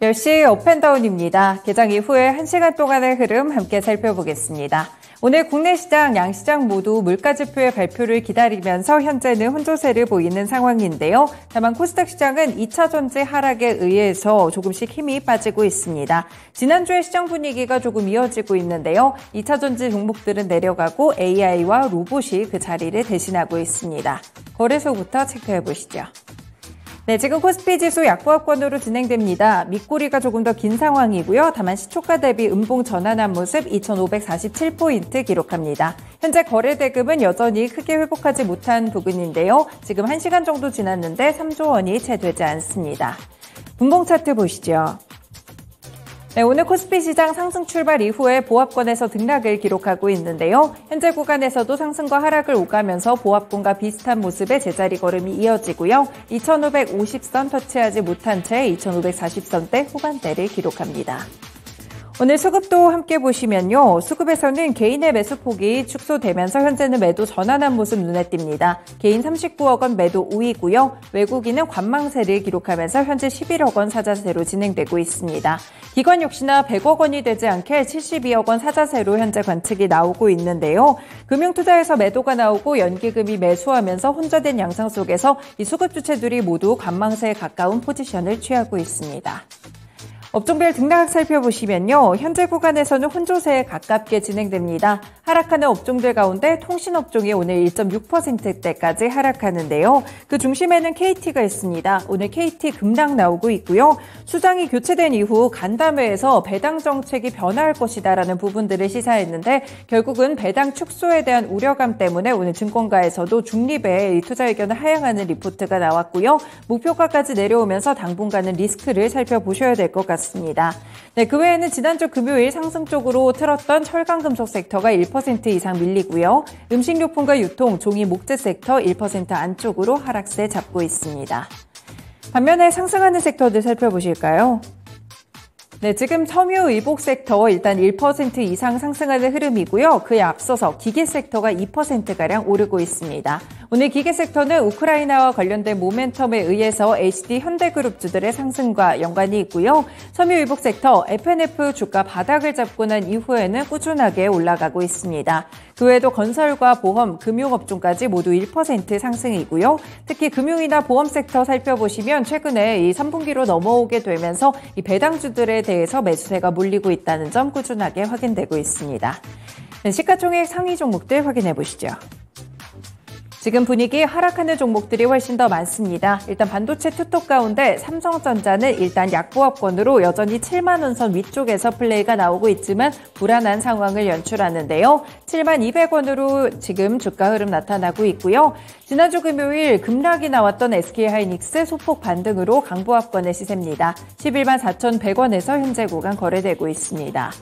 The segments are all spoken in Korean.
10시 오펜다운입니다. 개장 이후에 1시간 동안의 흐름 함께 살펴보겠습니다. 오늘 국내 시장, 양 시장 모두 물가 지표의 발표를 기다리면서 현재는 혼조세를 보이는 상황인데요. 다만 코스닥 시장은 2차 전지 하락에 의해서 조금씩 힘이 빠지고 있습니다. 지난주에 시장 분위기가 조금 이어지고 있는데요. 2차 전지 종목들은 내려가고 AI와 로봇이 그 자리를 대신하고 있습니다. 거래소부터 체크해 보시죠. 네, 지금 코스피 지수 약보합권으로 진행됩니다. 밑꼬리가 조금 더 긴 상황이고요. 다만 시초가 대비 음봉 전환한 모습 2,547포인트 기록합니다. 현재 거래 대금은 여전히 크게 회복하지 못한 부분인데요. 지금 1시간 정도 지났는데 3조 원이 채 되지 않습니다. 분봉 차트 보시죠. 네, 오늘 코스피 시장 상승 출발 이후에 보합권에서 등락을 기록하고 있는데요. 현재 구간에서도 상승과 하락을 오가면서 보합권과 비슷한 모습의 제자리 걸음이 이어지고요. 2550선 터치하지 못한 채 2540선대 후반대를 기록합니다. 오늘 수급도 함께 보시면요. 수급에서는 개인의 매수폭이 축소되면서 현재는 매도 전환한 모습 눈에 띕니다. 개인 39억 원 매도 우위고요. 외국인은 관망세를 기록하면서 현재 11억 원 사자세로 진행되고 있습니다. 기관 역시나 100억 원이 되지 않게 72억 원 사자세로 현재 관측이 나오고 있는데요. 금융투자에서 매도가 나오고 연기금이 매수하면서 혼자된 양상 속에서 이 수급 주체들이 모두 관망세에 가까운 포지션을 취하고 있습니다. 업종별 등락 살펴보시면요. 현재 구간에서는 혼조세에 가깝게 진행됩니다. 하락하는 업종들 가운데 통신업종이 오늘 1.6%대까지 하락하는데요. 그 중심에는 KT가 있습니다. 오늘 KT 급락 나오고 있고요. 수장이 교체된 이후 간담회에서 배당 정책이 변화할 것이다라는 부분들을 시사했는데 결국은 배당 축소에 대한 우려감 때문에 오늘 증권가에서도 중립의 투자 의견을 하향하는 리포트가 나왔고요. 목표가까지 내려오면서 당분간은 리스크를 살펴보셔야 될 것 같습니다. 같습니다. 네, 그 외에는 지난주 금요일 상승 쪽으로 틀었던 철강금속 섹터가 1% 이상 밀리고요. 음식료품과 유통, 종이 목재 섹터 1% 안쪽으로 하락세 잡고 있습니다. 반면에 상승하는 섹터들 살펴보실까요? 네, 지금 섬유 의복 섹터 일단 1% 이상 상승하는 흐름이고요. 그에 앞서서 기계 섹터가 2%가량 오르고 있습니다. 오늘 기계 섹터는 우크라이나와 관련된 모멘텀에 의해서 HD 현대그룹주들의 상승과 연관이 있고요. 섬유의복 섹터 FNF 주가 바닥을 잡고 난 이후에는 꾸준하게 올라가고 있습니다. 그 외에도 건설과 보험, 금융업종까지 모두 1% 상승이고요. 특히 금융이나 보험 섹터 살펴보시면 최근에 이 3분기로 넘어오게 되면서 이 배당주들에 대해서 매수세가 몰리고 있다는 점 꾸준하게 확인되고 있습니다. 네, 시가총액 상위 종목들 확인해 보시죠. 지금 분위기 하락하는 종목들이 훨씬 더 많습니다. 일단 반도체 투톱 가운데 삼성전자는 일단 약보합권으로 여전히 7만 원선 위쪽에서 플레이가 나오고 있지만 불안한 상황을 연출하는데요. 7만 200원으로 지금 주가 흐름 나타나고 있고요. 지난주 금요일 급락이 나왔던 SK하이닉스 소폭 반등으로 강보합권의 시세입니다. 11만 4,100원에서 현재 구간 거래되고 있습니다.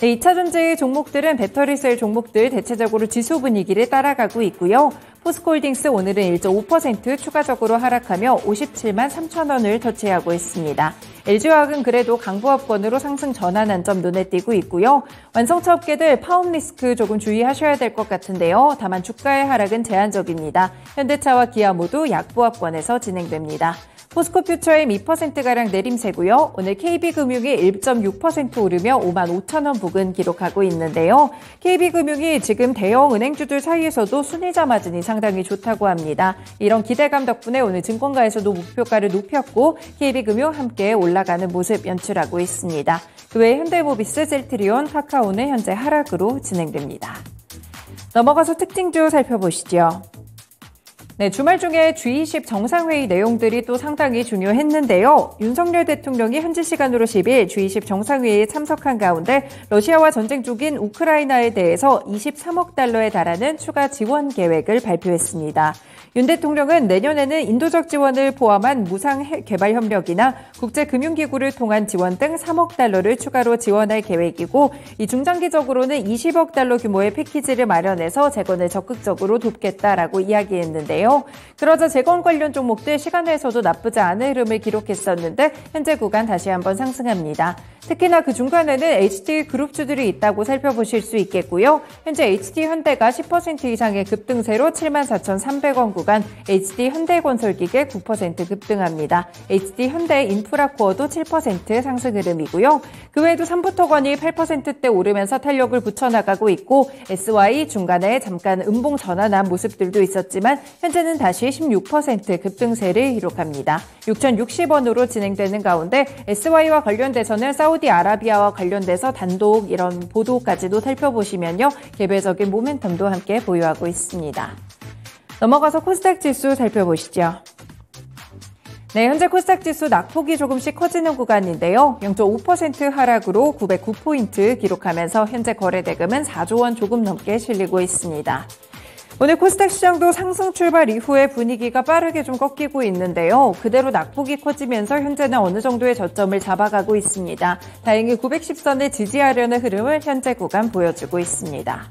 네, 2차 전지 종목들은 배터리셀 종목들 대체적으로 지수 분위기를 따라가고 있고요. 포스코홀딩스 오늘은 1.5% 추가적으로 하락하며 57만 3천 원을 터치하고 있습니다. LG화학은 그래도 강보합권으로 상승 전환한 점 눈에 띄고 있고요. 완성차 업계들 파업 리스크 조금 주의하셔야 될 것 같은데요. 다만 주가의 하락은 제한적입니다. 현대차와 기아 모두 약보합권에서 진행됩니다. 포스코 퓨처엠 2%가량 내림세고요. 오늘 KB금융이 1.6% 오르며 5만 5천 원 부근 기록하고 있는데요. KB금융이 지금 대형 은행주들 사이에서도 순이자 마진이 상당히 좋다고 합니다. 이런 기대감 덕분에 오늘 증권가에서도 목표가를 높였고 KB금융 함께 올라가는 모습 연출하고 있습니다. 그외 현대모비스, 셀트리온, 카카오는 현재 하락으로 진행됩니다. 넘어가서 특징주 살펴보시죠. 네, 주말 중에 G20 정상회의 내용들이 또 상당히 중요했는데요. 윤석열 대통령이 현지 시간으로 10일 G20 정상회의에 참석한 가운데 러시아와 전쟁 중인 우크라이나에 대해서 23억 달러에 달하는 추가 지원 계획을 발표했습니다. 윤 대통령은 내년에는 인도적 지원을 포함한 무상 개발 협력이나 국제금융기구를 통한 지원 등 3억 달러를 추가로 지원할 계획이고 이 중장기적으로는 20억 달러 규모의 패키지를 마련해서 재건을 적극적으로 돕겠다라고 이야기했는데요. 그러자 재건 관련 종목들 시간에서도 나쁘지 않은 흐름을 기록했었는데 현재 구간 다시 한번 상승합니다. 특히나 그 중간에는 HD 그룹주들이 있다고 살펴보실 수 있겠고요. 현재 HD 현대가 10% 이상의 급등세로 74,300원 구간 HD 현대건설기계 9% 급등합니다. HD 현대 인프라코어도 7% 상승 흐름이고요. 그 외에도 삼부토건이 8%대 오르면서 탄력을 붙여나가고 있고 SY 중간에 잠깐 음봉 전환한 모습들도 있었지만 현재는 다시 16% 급등세를 기록합니다. 6,060원으로 진행되는 가운데 SY와 관련돼서는 사우디아라비아와 관련돼서 단독 이런 보도까지도 살펴보시면요. 개별적인 모멘텀도 함께 보유하고 있습니다. 넘어가서 코스닥 지수 살펴보시죠. 네, 현재 코스닥 지수 낙폭이 조금씩 커지는 구간인데요. 0.5% 하락으로 909포인트 기록하면서 현재 거래 대금은 4조 원 조금 넘게 실리고 있습니다. 오늘 코스닥 시장도 상승 출발 이후에 분위기가 빠르게 좀 꺾이고 있는데요. 그대로 낙폭이 커지면서 현재는 어느 정도의 저점을 잡아가고 있습니다. 다행히 910선을 지지하려는 흐름을 현재 구간 보여주고 있습니다.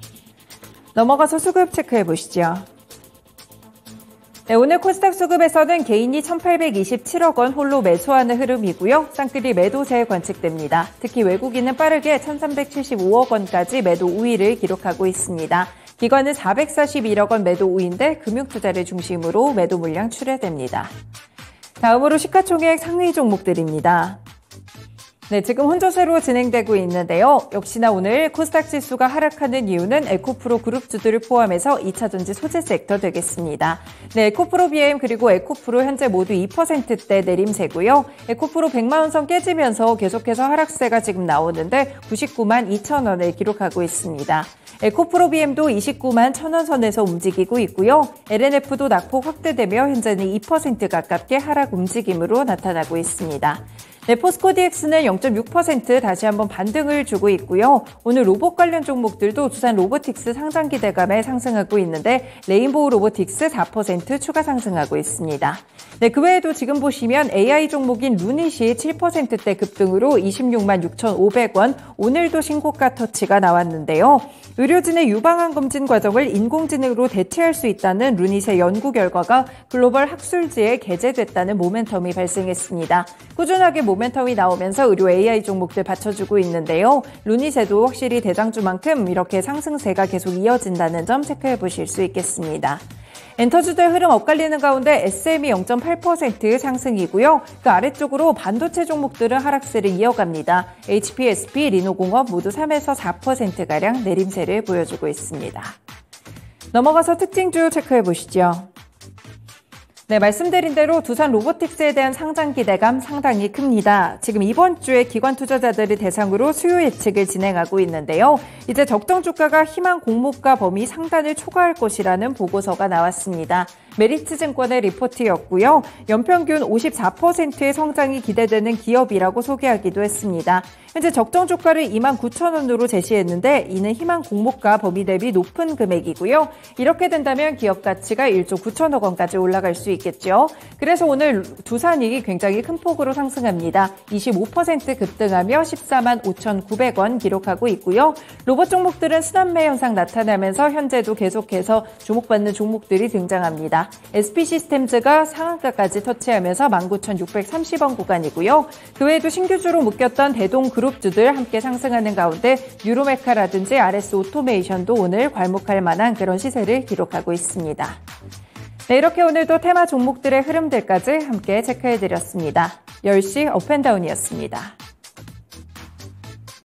넘어가서 수급 체크해 보시죠. 네, 오늘 코스닥 수급에서는 개인이 1,827억 원 홀로 매수하는 흐름이고요. 쌍끌이 매도세 관측됩니다. 특히 외국인은 빠르게 1,375억 원까지 매도 우위를 기록하고 있습니다. 기관은 441억 원 매도 우위인데 금융투자를 중심으로 매도 물량 출회됩니다. 다음으로 시가총액 상위 종목들입니다. 네, 지금 혼조세로 진행되고 있는데요. 역시나 오늘 코스닥 지수가 하락하는 이유는 에코프로 그룹주들을 포함해서 2차전지 소재 섹터 되겠습니다. 네, 에코프로 BM 그리고 에코프로 현재 모두 2%대 내림세고요. 에코프로 100만 원선 깨지면서 계속해서 하락세가 지금 나오는데 99만 2천 원을 기록하고 있습니다. 에코프로 BM도 29만 1천원 선에서 움직이고 있고요. LNF도 낙폭 확대되며 현재는 2% 가깝게 하락 움직임으로 나타나고 있습니다. 네, 포스코 DX는 0.6% 다시 한번 반등을 주고 있고요. 오늘 로봇 관련 종목들도 두산 로보틱스 상장 기대감에 상승하고 있는데 레인보우 로보틱스 4% 추가 상승하고 있습니다. 네, 그 외에도 지금 보시면 AI 종목인 루닛이 7%대 급등으로 26만 6,500원, 오늘도 신고가 터치가 나왔는데요. 의료진의 유방암 검진 과정을 인공지능으로 대체할 수 있다는 루닛의 연구 결과가 글로벌 학술지에 게재됐다는 모멘텀이 발생했습니다. 꾸준하게 모 멘텀이 나오면서 의료 AI 종목들 받쳐주고 있는데요. 루닛에도 확실히 대장주만큼 이렇게 상승세가 계속 이어진다는 점 체크해 보실 수 있겠습니다. 엔터주들 흐름 엇갈리는 가운데 SM이 0.8% 상승이고요. 그 아래쪽으로 반도체 종목들은 하락세를 이어갑니다. HP, SP, 리노공업 모두 3에서 4%가량 내림세를 보여주고 있습니다. 넘어가서 특징주 체크해 보시죠. 네, 말씀드린 대로 두산 로보틱스에 대한 상장 기대감 상당히 큽니다. 지금 이번 주에 기관 투자자들을 대상으로 수요 예측을 진행하고 있는데요. 이제 적정 주가가 희망 공모가 범위 상단을 초과할 것이라는 보고서가 나왔습니다. 메리츠 증권의 리포트였고요. 연평균 54%의 성장이 기대되는 기업이라고 소개하기도 했습니다. 현재 적정 주가를 2만 9천 원으로 제시했는데 이는 희망 공모가 범위 대비 높은 금액이고요. 이렇게 된다면 기업 가치가 1조 9천억 원까지 올라갈 수 있겠죠. 그래서 오늘 두산이 굉장히 큰 폭으로 상승합니다. 25% 급등하며 14만 5,900원 기록하고 있고요. 로봇 종목들은 순환매 현상 나타나면서 현재도 계속해서 주목받는 종목들이 등장합 SP 시스템즈가 상한가까지 터치하면서 19,630원 구간이고요. 그 외에도 신규주로 묶였던 대동 그룹주들 함께 상승하는 가운데 유로메카라든지 RS 오토메이션도 오늘 괄목할 만한 그런 시세를 기록하고 있습니다. 네, 이렇게 오늘도 테마 종목들의 흐름들까지 함께 체크해드렸습니다. 10시 업앤다운이었습니다.